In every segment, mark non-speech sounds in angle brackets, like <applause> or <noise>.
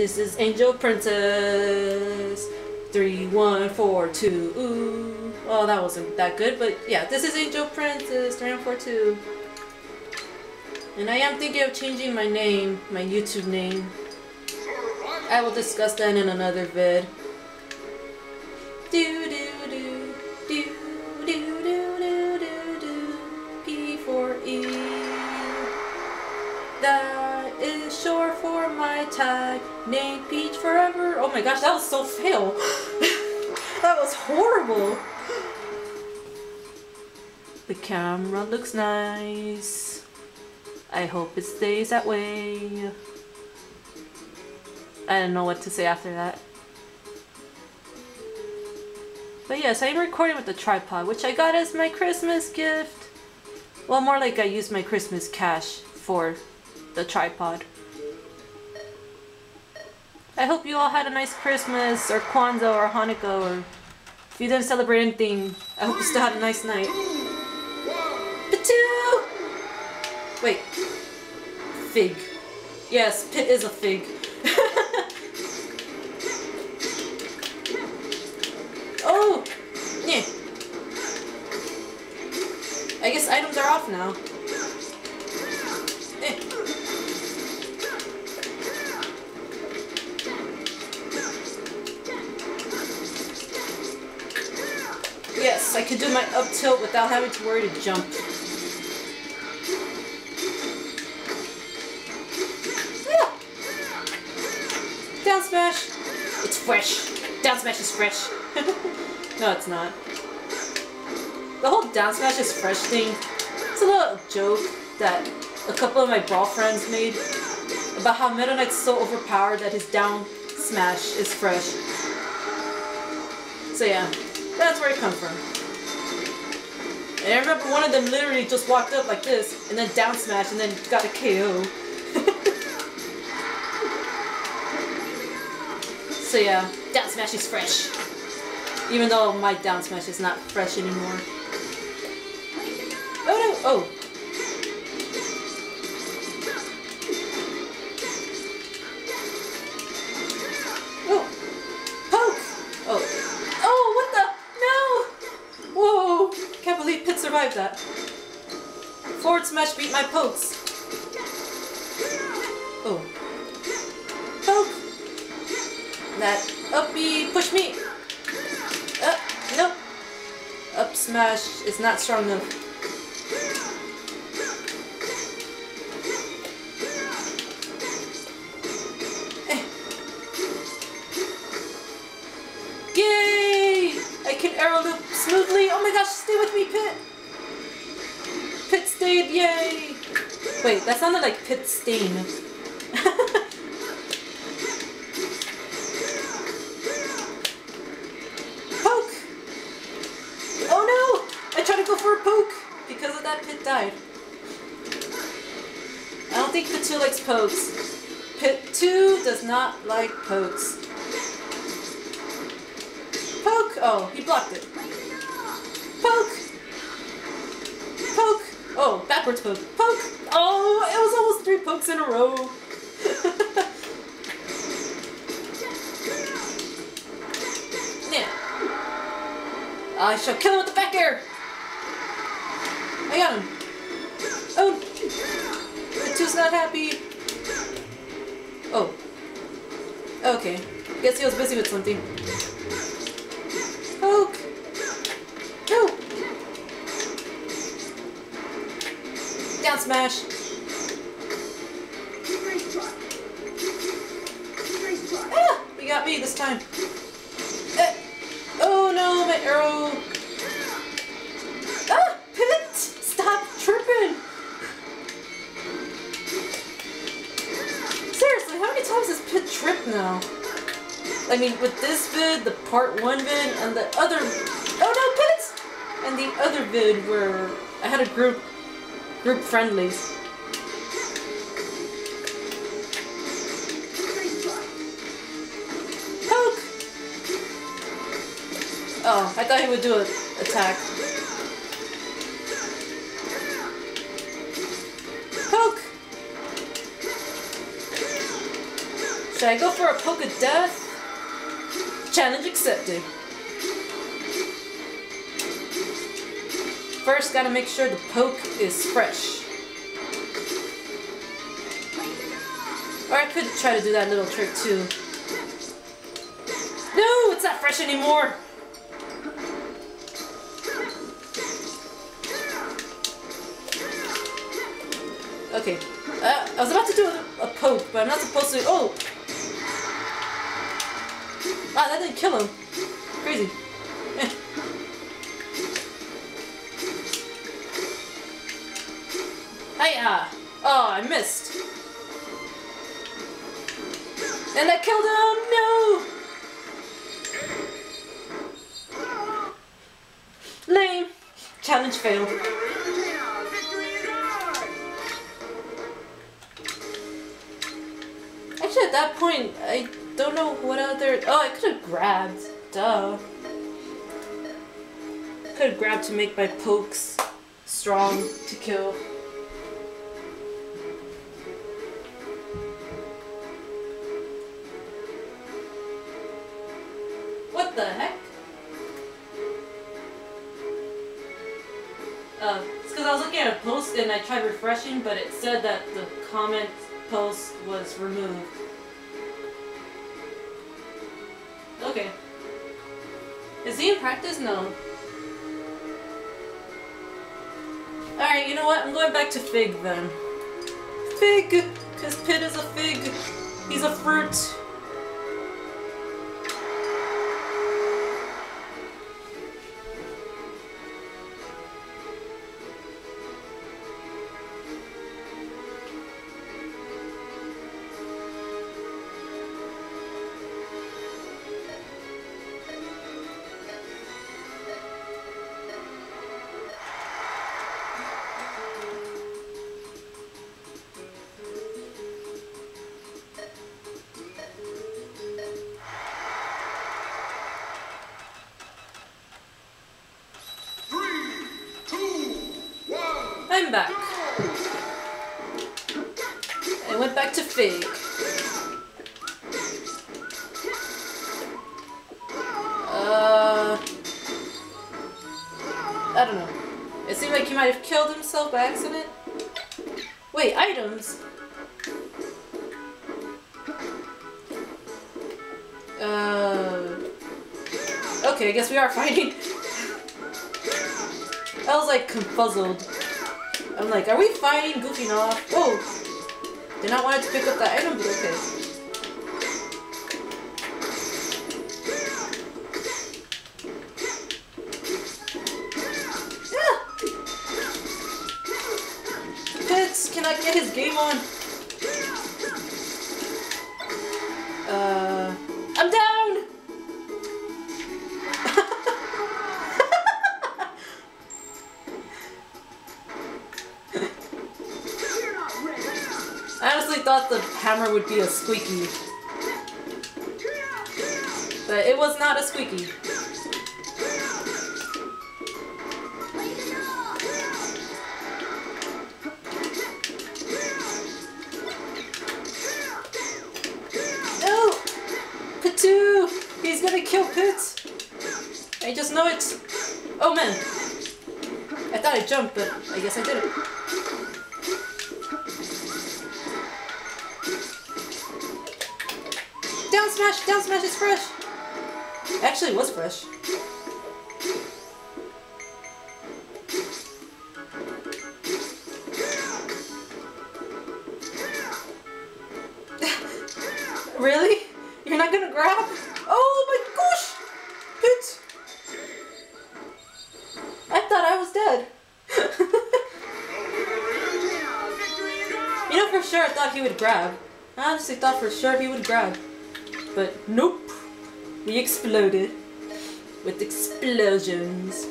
This is Angel Princess. Three, one, four, two. Ooh. Well, that wasn't that good, but yeah, this is Angel Princess. Three, one, four, two. And I am thinking of changing my name, my YouTube name. I will discuss that in another vid. Do tag. Name Peach Forever. Oh my gosh, that was so fail. <laughs> that was horrible. The camera looks nice. I hope it stays that way. I don't know what to say after that. But yes, I'm recording with the tripod, which I got as my Christmas gift. Well, more like I used my Christmas cash for the tripod. I hope you all had a nice Christmas, or Kwanzaa, or Hanukkah, or if you didn't celebrate anything, I hope you still had a nice night. Pittoo! Wait. Fig. Yes, Pit is a fig. <laughs> oh! Yeah. I guess items are off now. My up tilt without having to worry to jump. Yeah. Down smash. It's fresh. Down smash is fresh. <laughs> no, it's not. The whole down smash is fresh thing. It's a little joke that a couple of my Brawl friends made about how Meta Knight's so overpowered that his down smash is fresh. So yeah, that's where it comes from. And I remember one of them literally just walked up like this and then down smash and then got a KO. <laughs> so yeah, down smash is fresh. Even though my down smash is not fresh anymore. Oh no! Oh! Oh! Forward beat my pokes. Oh. Poke! That up B push me! Up, nope. Up smash is not strong enough. Eh. Yay! I can arrow loop smoothly. Oh my gosh, stay with me, Pit! Stayed, yay! Wait, that sounded like Pit stain. Poke! Oh no! I tried to go for a poke! Because of that, Pit died. I don't think Pittoo likes pokes. Pittoo does not like pokes. Poke! Oh, he blocked it. Poke! Backwards poke. Poke! Oh, it was almost three pokes in a row. <laughs> yeah. I shall kill him with the back air! I got him. Oh! The two's not happy. Oh. Okay. Guess he was busy with something. Smash! Ah! We got me this time. Eh. Oh no, my arrow! Ah! Pit! Stop tripping! Seriously, how many times has Pit tripped now? I mean, with this vid, the part one vid, and the other. Oh no, Pit! And the other vid where I had a group, group friendlies. Poke! Oh, I thought he would do an attack. Poke! Should I go for a poke of death? Challenge accepted. First, gotta make sure the poke is fresh. Or I could try to do that little trick too. No, it's not fresh anymore. Okay. Uh, I was about to do a, a poke, but I'm not supposed to. Oh! Ah, that didn't kill him. Crazy. Hiya! Uh, oh, I missed. And I killed him! No! Lame. Challenge failed. Actually, at that point, I don't know what other. Oh, I could have grabbed. Duh. Could have grabbed to make my pokes strong to kill. And I tried refreshing, but it said that the comment post was removed. Okay. Is he in practice? No. Alright, you know what? I'm going back to Fig then. Fig! Because Pit is a fig. He's a fruit. I'm back. I went back to Fig. Uh, I don't know. It seemed like he might have killed himself by accident. Wait, items? Uh, okay, I guess we are fighting. I was like confuzzled. I'm like, are we fighting, goofing off? Oh! Did not want to pick up that item, but okay. Ah. Pits cannot get his game on. Thought the hammer would be a squeaky. But it was not a squeaky. Oh, no! Pittoo! He's gonna kill Pit! I just know it! Oh man! I thought I jumped, but I guess I didn't. Smash! Down smash is fresh! Actually, it was fresh. <laughs> really? You're not gonna grab? Oh my gosh! Pit! I thought I was dead. <laughs> you know for sure I thought he would grab. I honestly thought for sure he would grab. But nope. We exploded. With explosions.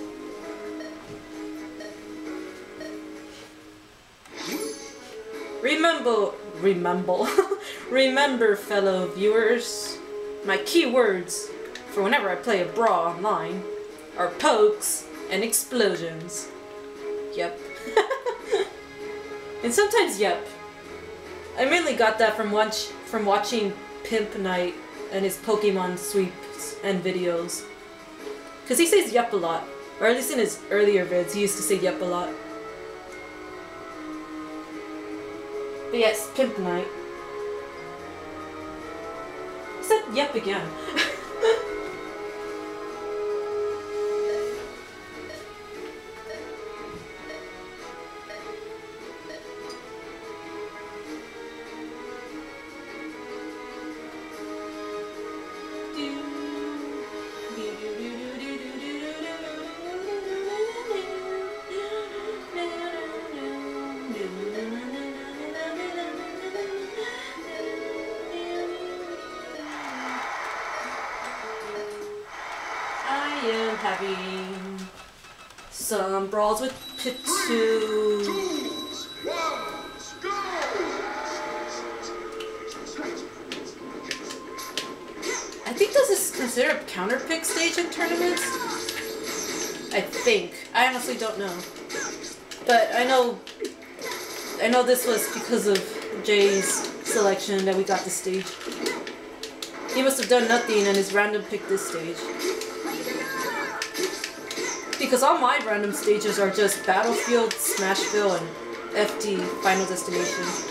Remember, remember, <laughs> remember, fellow viewers, my keywords for whenever I play a brawl online are pokes and explosions. Yep. <laughs> and sometimes yep. I mainly got that from watch from watching Pimpnite and his Pokemon sweeps and videos. Because he says yup a lot. Or at least in his earlier vids, he used to say yup a lot. But yes, Pimpnite. He said yep again. <laughs> Pittoo. Two, one, go! I think this is considered a counter pick stage in tournaments. I think. I honestly don't know. But I know I know this was because of Jay's selection that we got this stage. He must have done nothing and his random picked this stage. Because all my random stages are just Battlefield, Smashville, and FD Final Destination.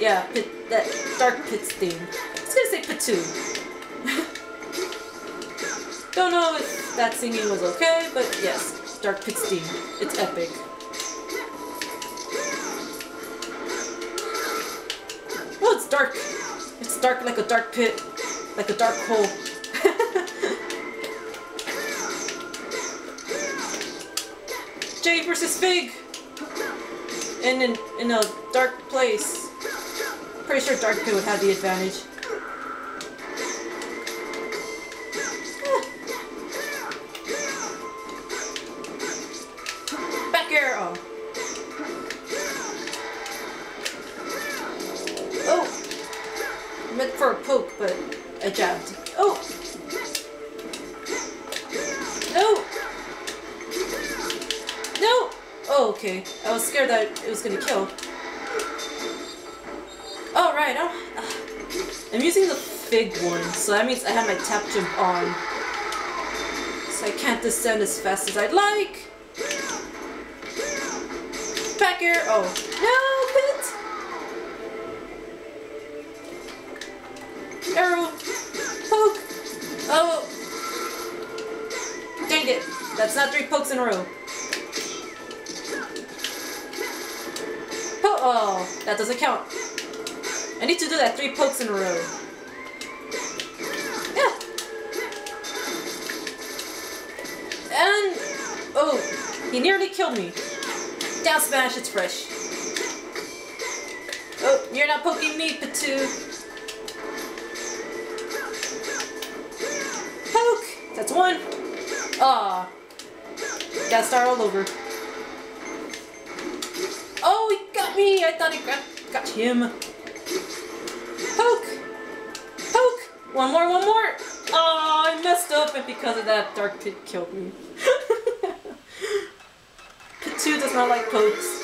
Yeah, pit, that dark pits theme. I was gonna say Pittoo. <laughs> Don't know if that singing was okay, but yes, Dark Pits theme. It's epic. Well, it's dark. It's dark like a dark pit, like a dark hole. Jay versus Fig. In, in in a dark place. Pretty sure Dark Pit would have the advantage. Ah. Back arrow. Oh. oh. Meant for a poke, but I jabbed. Oh. Okay. I was scared that it was gonna kill. Oh, right. Oh, uh, I'm using the fig one, so that means I have my tap jump on. So I can't descend as fast as I'd like. Back here. Oh. No, pit. Arrow. Poke. Oh. Dang it. That's not three pokes in a row. Oh, that doesn't count. I need to do that three pokes in a row. Yeah. And oh, he nearly killed me. Down smash, it's fresh. Oh, you're not poking me, Pittoo. Poke. That's one. Ah. Gotta start all over. Oh, he got me! I thought he got, got him. Poke! Poke! One more, one more! Oh, I messed up, and because of that, Dark Pit killed me. <laughs> Pittoo does not like pokes.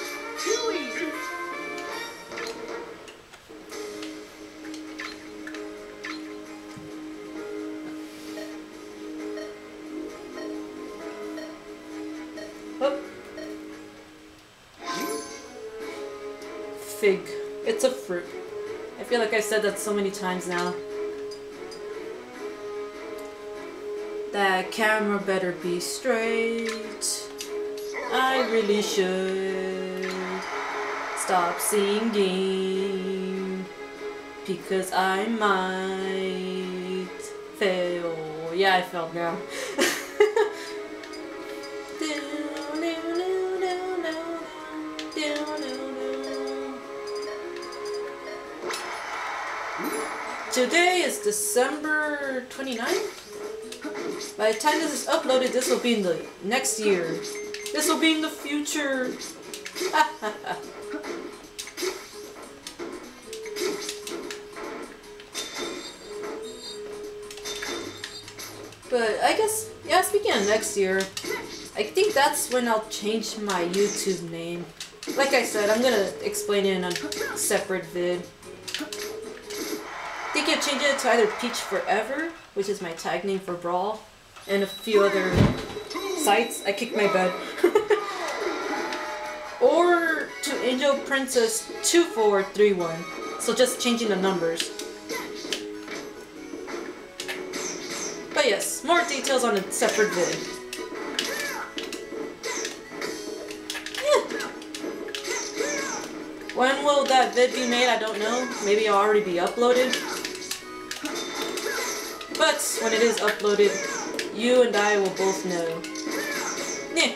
Said that so many times now. That camera better be straight. I really should stop singing because I might fail. Yeah, I failed now. <laughs> Today is December 29th. By the time this is uploaded, this will be in the next year. This will be in the future. <laughs> but I guess, yeah, speaking of next year, I think that's when I'll change my YouTube name. Like I said, I'm gonna explain it in a separate vid. I think I'll change it to either Peach Forever, which is my tag name for Brawl, and a few other sites. I kicked my bed. <laughs> or to Angel Princess 2431. So just changing the numbers. But yes, more details on a separate vid. When will that vid be made? I don't know. Maybe it'll already be uploaded. When it is uploaded, you and I will both know. Yeah.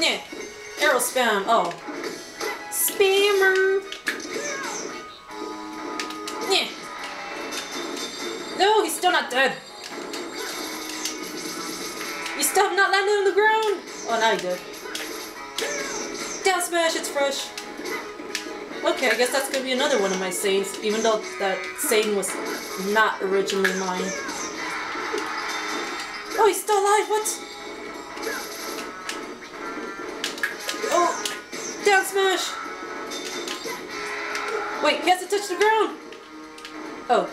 Yeah. Arrow spam. Oh. Spammer. Yeah. No, he's still not dead. You still have not landed on the ground? Oh, now he did. Down smash, it's fresh. Okay, I guess that's gonna be another one of my saints, even though that saint was not originally mine. Oh, he's still alive, what? Oh, down smash! Wait, he has to touch the ground! Oh.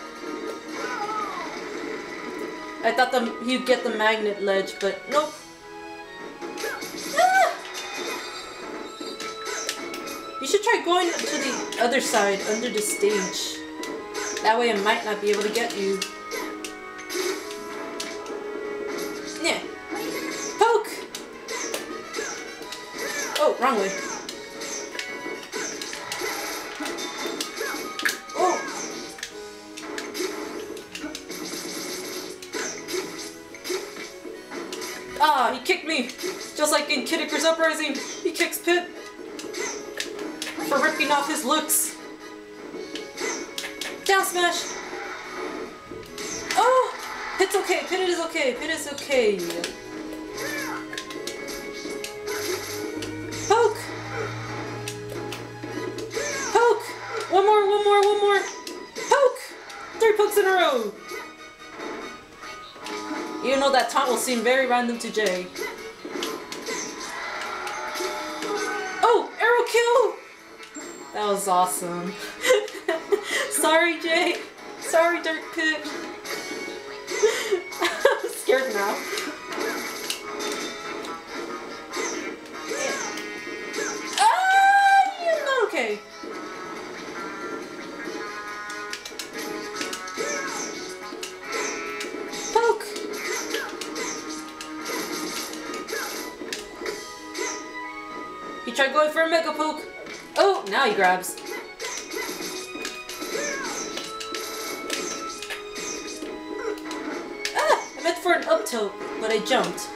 I thought the, he'd get the magnet ledge, but nope. You should try going to the other side, under the stage. That way I might not be able to get you. Yeah. Poke! Oh, wrong way. Oh! Ah, he kicked me! Just like in Kid Icarus Uprising, he kicks Pit his looks. Down smash! Oh! Pit's okay, Pit is okay, Pit is okay. Poke! Poke! One more, one more, one more! Poke! Three pokes in a row! Even though that taunt will seem very random to Jay. That was awesome. <laughs> Sorry, Jay. Sorry, Dirt Pit. <laughs> I'm scared now. Now he grabs. Ah, I meant for an up tilt, but I jumped.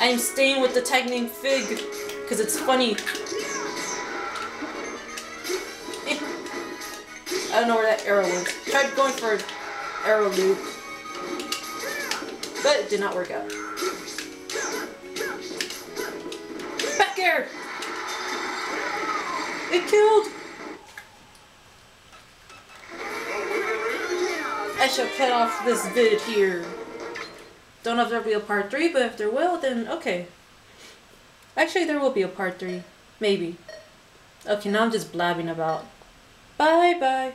I am staying with the tag name Fig, because it's funny. Eh. I don't know where that arrow was. Tried going for an arrow loop, but it did not work out. Back air! It killed! I shall cut off this vid here. Don't know if there'll be a part 3, but if there will, then okay. Actually, there will be a part 3. Maybe. Okay, now I'm just blabbing about. Bye bye.